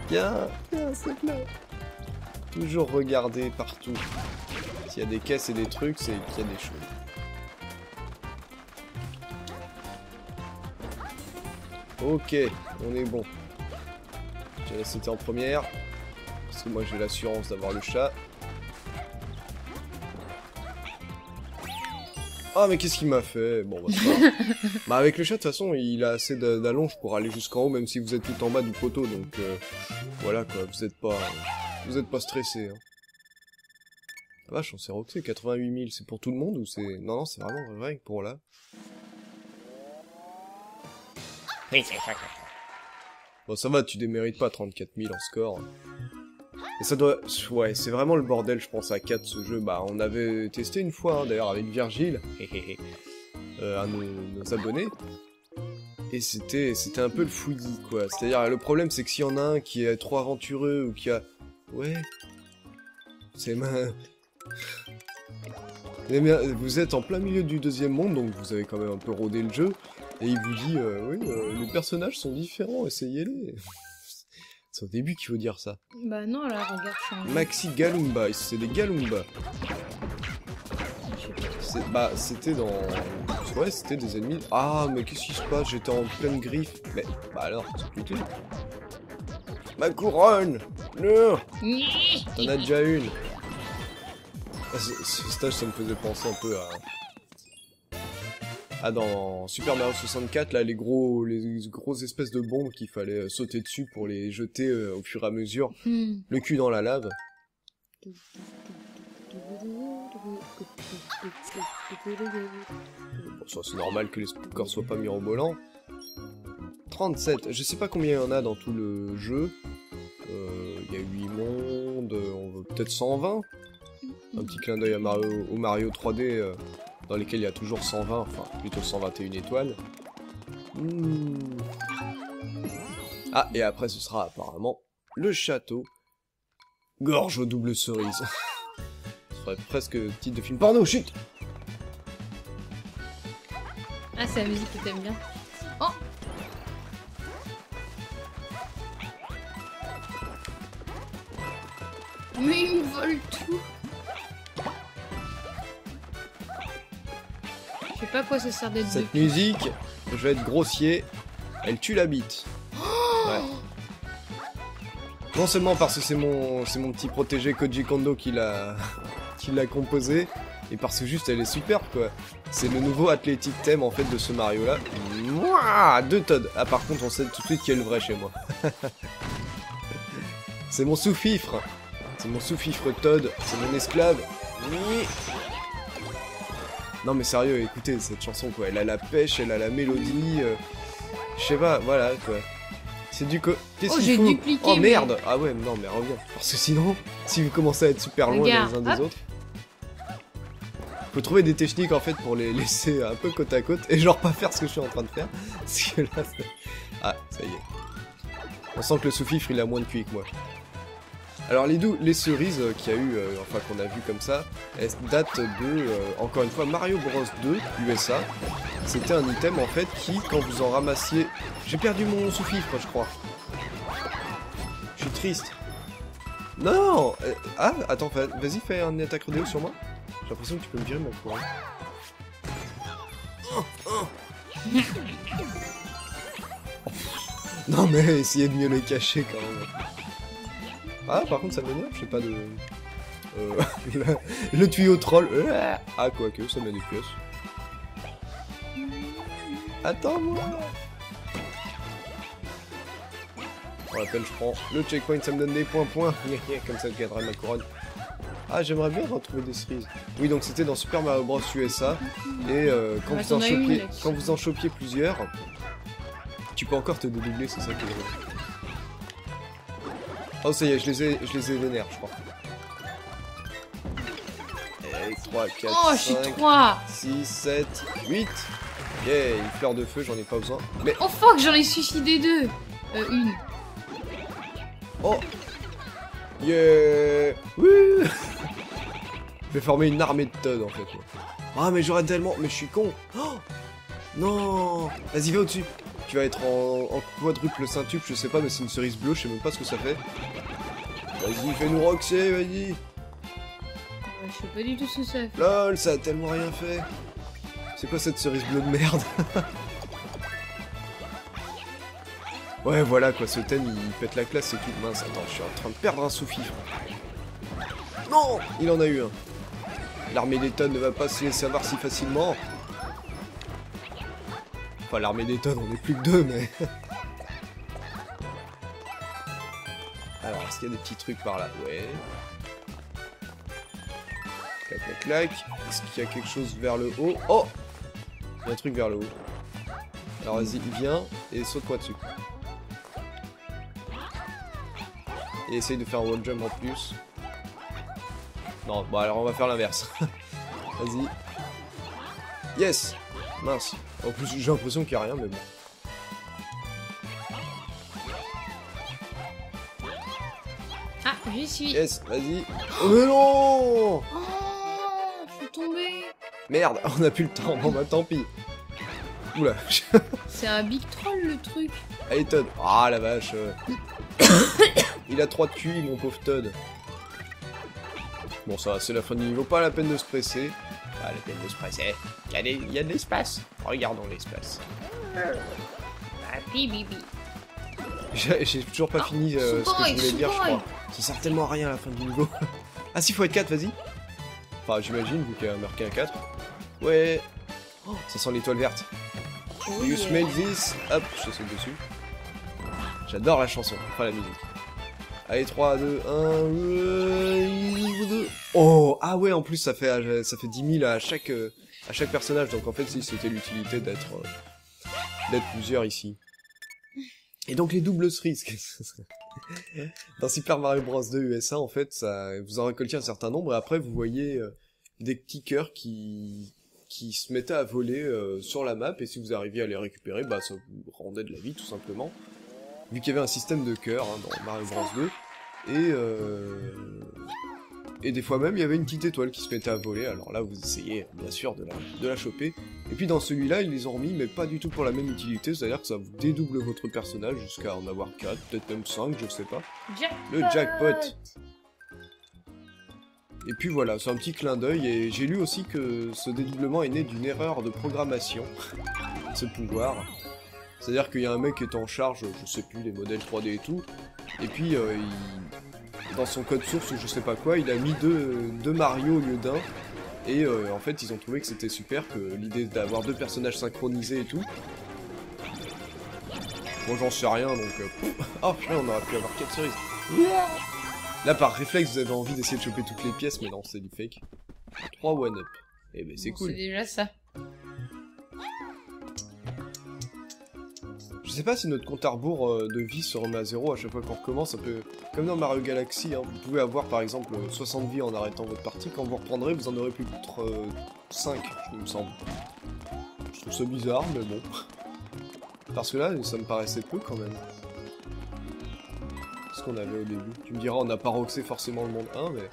Bien, bien, c'est clair. Toujours regarder partout. S'il y a des caisses et des trucs, c'est qu'il y a des choses. Ok, on est bon. J'ai laissé en première. Parce que moi j'ai l'assurance d'avoir le chat. Ah mais qu'est-ce qu'il m'a fait? Bon bah c'est pas. Bah avec le chat de toute façon il a assez d'a- d'allonge pour aller jusqu'en haut même si vous êtes tout en bas du poteau donc euh, voilà quoi vous êtes pas vous êtes pas stressé. Hein. Ah vache on s'est roté 88 000 c'est pour tout le monde ou c'est non non c'est vraiment vrai que pour là? Bon, ça va, tu démérites pas 34 000 en score. Et ça doit... Ouais, c'est vraiment le bordel, je pense, à 4, ce jeu. Bah, on avait testé une fois, hein, d'ailleurs, avec Virgile, euh, un de nos, abonnés. Et c'était c'était un peu le fouillis, quoi. C'est-à-dire, le problème, c'est que s'il y en a un qui est trop aventureux, ou qui a... Ouais... C'est ma... Eh vous êtes en plein milieu du deuxième monde, donc vous avez quand même un peu rodé le jeu. Et il vous dit, euh, oui, euh, les personnages sont différents, essayez-les. C'est au début qu'il faut dire ça. Bah non, là, regarde, je suis en Maxi Galumba, c'est des Galumba. Bah, c'était dans... Ouais, c'était des ennemis. Ah, mais qu'est-ce qui se passe? J'étais en pleine griffe. Mais, bah alors, c'est plus Ma couronne Non T'en as déjà une. Ah, ce, ce stage, ça me faisait penser un peu à... Ah, dans Super Mario 64, là, les gros, les grosses espèces de bombes qu'il fallait euh, sauter dessus pour les jeter euh, au fur et à mesure. Hmm. Le cul dans la lave. Bon, ça, c'est normal que les scores soient pas mirobolants. 37. Je sais pas combien il y en a dans tout le jeu. Euh, Il y a 8 mondes, on veut peut-être 120. Un petit clin d'œil à Mario, au Mario 3D, euh, dans lesquels il y a toujours 120, enfin plutôt 121 étoiles. Hmm. Ah, et après ce sera apparemment le château. Gorge aux doubles cerises. Ce serait presque titre de film porno, chut Ah, c'est la musique que t'aimes bien. Oh Mais il me vole tout sais pas quoi ça sert d'être. Cette musique, je vais être grossier, elle tue la bite. Ouais. Non seulement parce que c'est mon, c'est mon petit protégé Koji Kondo qui l'a, qui l'a composé, et parce que juste elle est superbe quoi. C'est le nouveau Athletic Theme en fait de ce Mario là. Mouah Deux Todd. Ah par contre on sait tout de suite qui est le vrai chez moi. c'est mon sous-fifre. C'est mon sous-fifre Todd. C'est mon esclave. Non mais sérieux, écoutez cette chanson quoi. Elle a la pêche, elle a la mélodie. euh, Je sais pas, voilà quoi. C'est du co... Qu'est-ce Oh, qu'il j'ai faut dupliqué, Oh mais- merde Ah ouais, non mais reviens. Parce que sinon, si vous commencez à être super loin Regarde, les uns des hop. autres... Faut trouver des techniques en fait pour les laisser un peu côte à côte et genre pas faire ce que je suis en train de faire. Parce que là, c'est- Ah, ça y est. On sent que le sous-fifre il a moins de QI que moi. Alors les, les cerises euh, qu'il y a eu, euh, enfin qu'on a vu comme ça, elles datent de, euh, encore une fois, Mario Bros 2 USA. C'était un item en fait qui, quand vous en ramassiez... J'ai perdu mon sous-fifre je crois. Je suis triste. Non Ah, attends, vas-y fais un attaque rodéo sur moi. J'ai l'impression que tu peux me virer ma courant. Non mais essayez de mieux les cacher quand même. Ah par contre ça m'énerve, je sais pas de... Euh, le, tuyau troll. Ah quoique, ça met des pièces. Attends-moi Pour la peine je prends le checkpoint, ça me donne des points points. Comme ça je gagnerai ma couronne. Ah j'aimerais bien retrouver des cerises. Oui donc c'était dans Super Mario Bros USA. Et euh, quand, Bah, vous en chopiez, là-dessus. quand vous en chopiez plusieurs, tu peux encore te dédoubler, c'est ça qui est. Oh ça y est, je les ai, je les ai vénères, je crois. Et 3, 4, Oh, je suis 5, 3 6, 7, 8. Yeah, une fleur de feu, j'en ai pas besoin. Mais Oh fuck, j'en ai suicidé deux Euh, une. oh Yeah Wouh Je vais former une armée de Todd en fait. Ah mais j'aurais tellement... Mais je suis con Oh Non Vas-y, va au-dessus Tu vas être en, en quadruple centuple, je sais pas, mais c'est une cerise bleue, je sais même pas ce que ça fait. Vas-y, fais-nous roxer, vas-y Ouais, je sais pas du tout ce que ça fait. LOL, ça a tellement rien fait C'est quoi cette cerise bleue de merde Ouais, voilà quoi, ce thème il pète la classe et tout. Mince, attends, je suis en train de perdre un sous-fifre. Non Il en a eu un. L'armée des tonnes ne va pas se laisser avoir si facilement. Enfin, l'armée des tonnes, on est plus que deux, mais. Alors, est-ce qu'il y a des petits trucs par là Ouais. Clac, clac, clac. Est-ce qu'il y a quelque chose vers le haut Oh Il y a un truc vers le haut. Alors vas-y, viens et saute-moi dessus. Et essaye de faire un wall jump en plus. Non, bon alors on va faire l'inverse. vas-y. Yes Mince. En plus j'ai l'impression qu'il n'y a rien, mais bon. J'y suis. Yes, vas-y. Oh mais non Oh, je suis tombée. Merde, on a plus le temps. Bon bah tant pis. Oula. C'est un big troll le truc. Allez Todd. Ah la vache. Il a 3 de QI mon pauvre Todd. Bon ça va, c'est la fin du niveau, pas la peine de se presser. Pas la peine de se presser. Il y, a des- il y a de l'espace. Regardons l'espace. Happy bibi. J'ai toujours pas Ah, fini euh, ce que je voulais dire, je crois. Ça sert tellement à rien à la fin du niveau. ah si, faut être 4, vas-y. Enfin, j'imagine, vu qu'il y a marqué un 4. Ouais. Oh, ça sent l'étoile verte. Oh, You smell this Hop, je te saute dessus. J'adore la chanson, enfin la musique. Allez, 3, 2, 1, 2... Oh, ah ouais, en plus, ça fait, ça fait 10 000 à chaque, euh, à chaque personnage, donc en fait, si, c'était l'utilité d'être euh, d'être plusieurs ici. Et donc, les doubles cerises, Dans Super Mario Bros. 2 USA, en fait, ça, vous en récoltiez un certain nombre, et après, vous voyez euh, des petits cœurs qui, qui se mettaient à voler euh, sur la map, et si vous arriviez à les récupérer, bah ça vous rendait de la vie tout simplement. Vu qu'il y avait un système de cœur hein, dans Mario Bros. 2, et euh... et des fois même il y avait une petite étoile qui se mettait à voler, alors là vous essayez bien sûr de la, de la choper. Et puis dans celui-là ils les ont remis, mais pas du tout pour la même utilité, c'est-à-dire que ça vous dédouble votre personnage jusqu'à en avoir 4, peut-être même 5, je sais pas. Jackpot. Le jackpot. Et puis voilà, c'est un petit clin d'œil, et j'ai lu aussi que ce dédoublement est né d'une erreur de programmation, ce pouvoir. C'est-à-dire qu'il y a un mec qui est en charge, je sais plus, les modèles 3D et tout, et puis euh, il- dans son code source ou je sais pas quoi, il a mis deux, deux Mario au lieu d'un, et euh, en fait ils ont trouvé que c'était super, que l'idée d'avoir deux personnages synchronisés et tout. Moi j'en sais rien donc... euh, oh putain, on aurait pu avoir 4 cerises. Là, par réflexe, vous avez envie d'essayer de choper toutes les pièces, mais non, c'est du fake. 3 one-up. Eh ben, c'est Bon, cool. C'est déjà ça. Sais pas si notre compte à rebours euh, de vie se remet à zéro à chaque fois qu'on recommence. Comme dans Mario Galaxy, hein, vous pouvez avoir par exemple 60 vies en arrêtant votre partie, quand vous reprendrez, vous en aurez plus que 5, il me semble. Je trouve ça bizarre, mais bon. Parce que là, ça me paraissait peu quand même. Ce qu'on avait au début. Tu me diras, on n'a pas roxé forcément le monde 1, mais...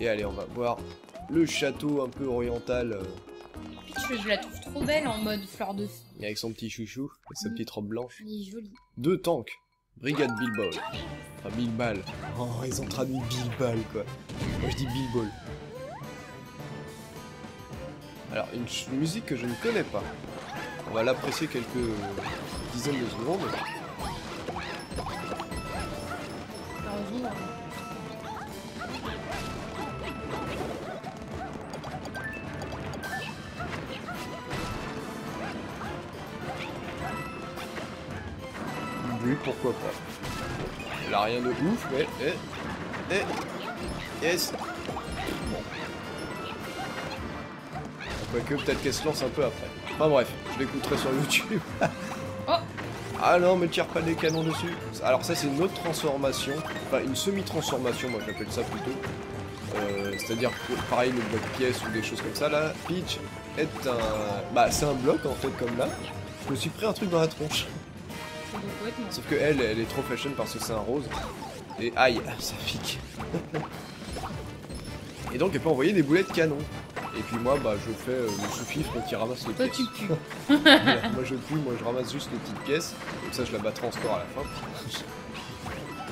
Et allez, on va voir le château un peu oriental, euh, je la trouve trop belle en mode fleur de... avec son petit chouchou et sa petite robe blanche. Elle est jolie. Deux tanks. Brigade Bilbao. Enfin, Bilbal. Oh, ils ont traduit Bilbal, quoi. Moi, je dis Bilbol. Alors, une musique que je ne connais pas. On va l'apprécier quelques dizaines de secondes. Pourquoi pas. Elle a rien de ouf, mais... Eh, eh, yes Bon. Quoique, peut-être qu'elle se lance un peu après. Enfin bref, je l'écouterai sur YouTube. Oh. Ah non, mais tire pas des canons dessus. Alors ça, c'est une autre transformation. Enfin, une semi-transformation, moi j'appelle ça plutôt. Euh, C'est-à-dire, pareil, le bloc pièce ou des choses comme ça, là, Peach est un... Bah, c'est un bloc, en fait, comme là. Je me suis pris un truc dans la tronche. Sauf que elle, elle est trop fashion parce que c'est un rose. Et aïe, ça pique. Et donc elle peut envoyer des boulets de canon. Et puis moi, bah je fais euh, le sous-fifre qui ramasse les Toi, pièces. tu pues. Moi je pue, moi je ramasse juste les petites pièces. Comme ça je la battrai en score à la fin.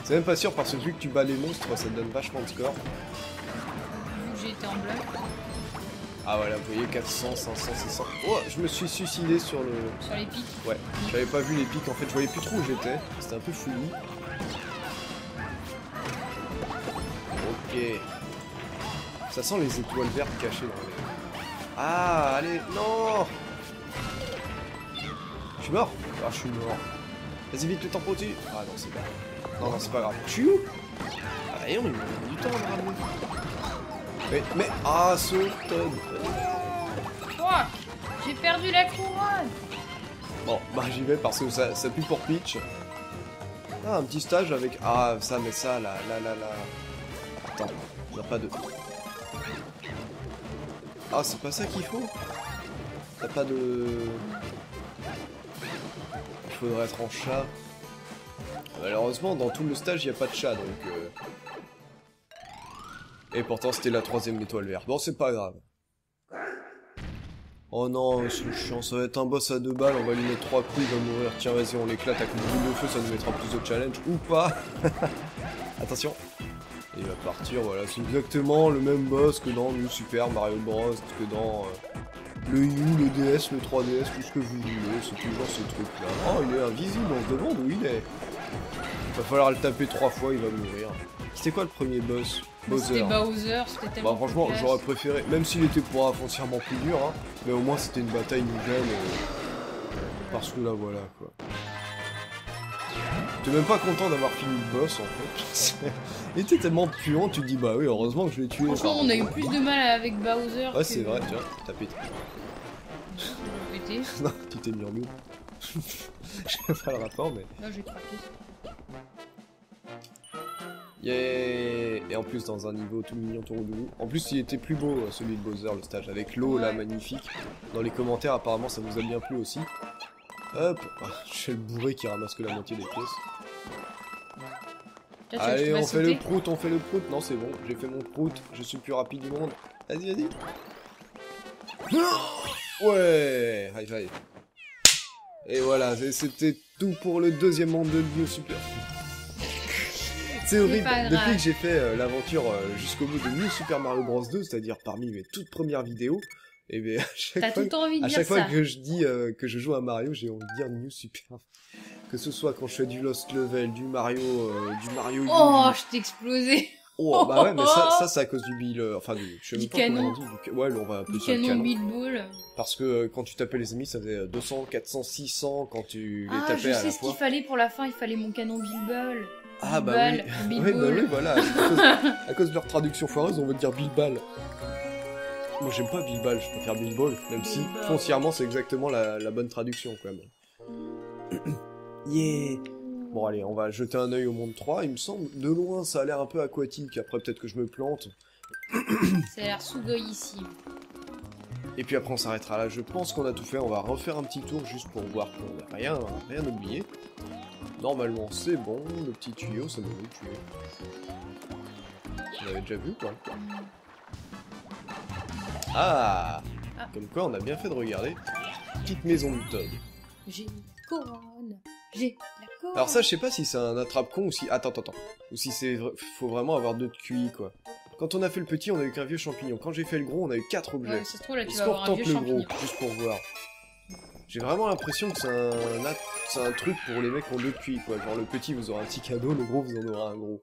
C'est même pas sûr parce que vu que tu bats les monstres, ça te donne vachement de score. Vu que j'ai été en bloc. Ah voilà, vous voyez 400, 500, 600. Oh, je me suis suicidé sur le... Sur les pics. Ouais, j'avais pas vu les pics en fait, je voyais plus trop où j'étais. C'était un peu fouillis. Ok. Ça sent les étoiles vertes cachées dans les... Ah, allez, non Je suis mort Ah, je suis mort. Vas-y vite, le temps pour dessus Ah non, c'est pas Non, non, c'est pas grave. Je suis où Ah, et on il m'a mis du temps à me ramener. Mais, mais, ah, ce Todd Quoi J'ai perdu la couronne Bon, bah j'y vais parce que ça, ça pue pour Peach. Ah, un petit stage avec... Ah, ça, mais ça, là, là, là, là... Attends, il a pas de... Ah, c'est pas ça qu'il faut? T'as pas de... Il faudrait être en chat. Malheureusement, dans tout le stage, il n'y a pas de chat, donc... euh. Et pourtant, c'était la troisième étoile verte. Bon, c'est pas grave. Oh non, c'est chiant, ça va être un boss à deux balles, on va lui mettre trois coups, il va mourir. Tiens, vas-y, on l'éclate avec une boule de feu, ça nous mettra plus de challenge, ou pas Attention Il va partir, voilà, c'est exactement le même boss que dans le Super Mario Bros, que dans euh, le U, le DS, le 3DS, tout ce que vous voulez, c'est toujours ce truc-là. Oh, il est invisible, on se demande où il est. Va falloir le taper trois fois, il va mourir. C'était quoi le premier boss? C'était Bowser. Bowser, c'était tellement Bah franchement, j'aurais préféré, même s'il était pour foncièrement plus dur, hein, mais au moins c'était une bataille nouvelle. euh, parce que là, voilà, quoi. T'es même pas content d'avoir fini le boss, en fait. Il était tellement puant, tu te dis, bah oui, heureusement que je l'ai tué. Franchement, on a eu plus de mal avec Bowser Ouais, que... c'est vrai, tiens, t'as pété. Pété. non, tu t'es mis en mute. Je sais pas le rapport, mais... Là, j'ai craqué. Yeah Et en plus, dans un niveau tout mignon, tout doux. En plus, il était plus beau, euh, celui de Bowser, le stage, avec l'eau, là, magnifique. Dans les commentaires, apparemment, ça vous a bien plu aussi. Hop Ah, Je fais le bourré qui ramasse que la moitié des pièces. Allez, on fait le prout, on fait le prout. Non, c'est bon, j'ai fait mon prout. Je suis le plus rapide du monde. Vas-y, vas-y. Ouais High five. Et voilà, c'était tout pour le deuxième monde de New Super. C'est horrible. Depuis que j'ai fait euh, l'aventure euh, jusqu'au bout de New Super Mario Bros 2, c'est-à-dire parmi mes toutes premières vidéos, et bien à chaque fois, tout envie de à dire chaque fois ça. que je dis euh, que je joue à Mario, j'ai envie de dire New Super. Que ce soit quand je fais du Lost Level, du Mario, du Mario. Oh, je t'ai explosé Oh, bah ouais, mais ça, ça c'est à cause du bill, enfin du, je sais Du pas canon. on dit, du ouais, on va appeler Du ça canon canon. Beat Ball. Parce que euh, quand tu tapais les ennemis, ça faisait euh, 200, 400, 600 quand tu les Ah, tapais je à sais la ce qu'il fallait pour la fin, il fallait mon canon Bill Ball. Ah bah Ball, oui, ouais, bah oui, voilà. À cause, à cause de leur traduction foireuse, on va dire Bill Ball. Moi j'aime pas Bill Ball, je préfère Bill Ball, même si foncièrement c'est exactement la, la bonne traduction quand même. Yeah Bon allez, on va jeter un œil au monde 3, il me semble. De loin, ça a l'air un peu aquatique, après peut-être que je me plante. Ça a l'air sougoïssime. Et puis après on s'arrêtera là, je pense qu'on a tout fait, on va refaire un petit tour juste pour voir qu'on n'a rien, rien oublié. Normalement c'est bon, le petit tuyau, ça devrait le tuer. On l'avait déjà vu quoi. Ah. Comme quoi on a bien fait de regarder. Petite maison de Todd. J'ai une couronne. J'ai la couronne. Alors ça je sais pas si c'est un attrape-con ou si... Attends, attends, attends. Ou si c'est... Faut vraiment avoir deux QI quoi. Quand on a fait le petit, on a eu qu'un vieux champignon. Quand j'ai fait le gros, on a eu quatre objets. Ouais, se trouve là, tu vas avoir un vieux le champignon. gros, juste pour voir J'ai vraiment l'impression que c'est un, at- c'est un truc pour les mecs qui ont deux QI, quoi. Genre le petit, vous aurez un petit cadeau, le gros, vous en aurez un gros.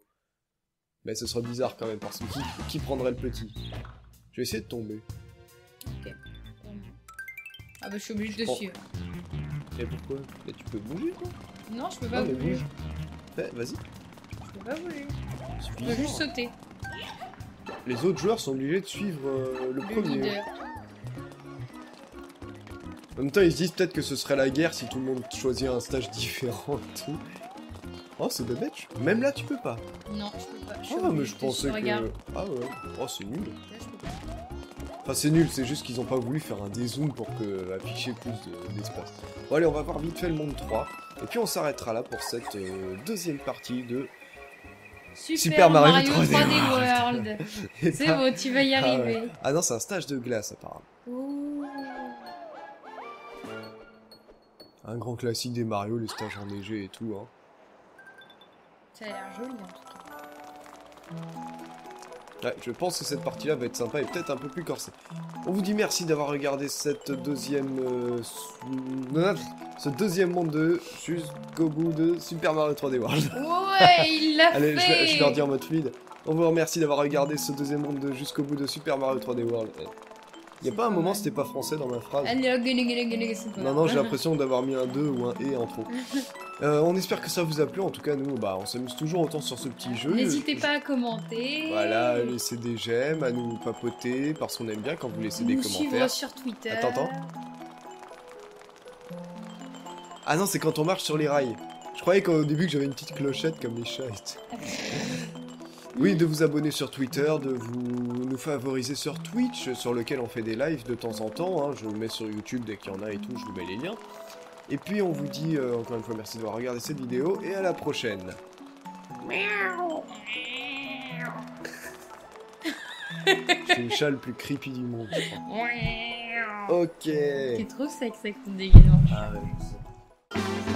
Mais ce serait bizarre quand même, parce que qui, qui prendrait le petit? Je vais essayer de tomber. Ah bah je suis obligée de suivre. Et pourquoi? Mais tu peux bouger, quoi Non, je peux pas Non, bouger. bouge. Fais, Vas-y. Je peux pas bouger. C'est Je peux juste sauter. Les autres joueurs sont obligés de suivre euh, le Le premier. leader. En même temps, ils se disent peut-être que ce serait la guerre si tout le monde choisit un stage différent et tout. Oh, c'est bête. je- Même là, tu peux pas. Non, je peux pas. Je Ah, mais je pensais. Regarde. que. Ah ouais. Oh, c'est nul. Là, je peux pas. Enfin, c'est nul, c'est juste qu'ils ont pas voulu faire un dézoom pour que afficher plus de- d'espace. Bon, allez, on va voir vite fait le monde 3. Et puis on s'arrêtera là pour cette euh, deuxième partie de. Super, Super Mario Mario 3D 3D, World. C'est bon, tu vas y Ah, arriver. Ah non, c'est un stage de glace apparemment. Ouh. Un grand classique des Mario, les stages enneigés et tout. Hein. Ça a l'air joli en tout cas. Ouais, je pense que cette partie-là va être sympa et peut-être un peu plus corsée. On vous dit merci d'avoir regardé cette deuxième... euh, ce deuxième monde de jusqu'au bout de Super Mario 3D World. Ouais, il l'a Allez, je, fait. vais- je leur dis en mode fluide. On vous remercie d'avoir regardé ce deuxième monde de jusqu'au bout de Super Mario 3D World. Y a pas un moment c'était pas français dans ma phrase grave. non, j'ai l'impression d'avoir mis un 2 ou un et en trop. Euh, on espère que ça vous a plu. En tout cas, nous, bah, on s'amuse toujours autant sur ce petit jeu. N'hésitez pas à commenter. Voilà, à laisser des j'aime, à nous papoter, parce qu'on aime bien quand vous laissez des commentaires. sur Twitter. Attends, attends. Ah non, c'est quand on marche sur les rails. Je croyais qu'au début que j'avais une petite clochette comme les chats. Oui, de vous abonner sur Twitter, de vous nous favoriser sur Twitch, sur lequel on fait des lives de temps en temps. hein. Je vous mets sur YouTube dès qu'il y en a et tout, je vous mets les liens. Et puis on vous dit euh, encore une fois merci d'avoir regardé cette vidéo et à la prochaine. C'est le chat le plus creepy du monde. je crois. Ok. C'est trop sexe avec ton déguisement. Ah ouais, je sais.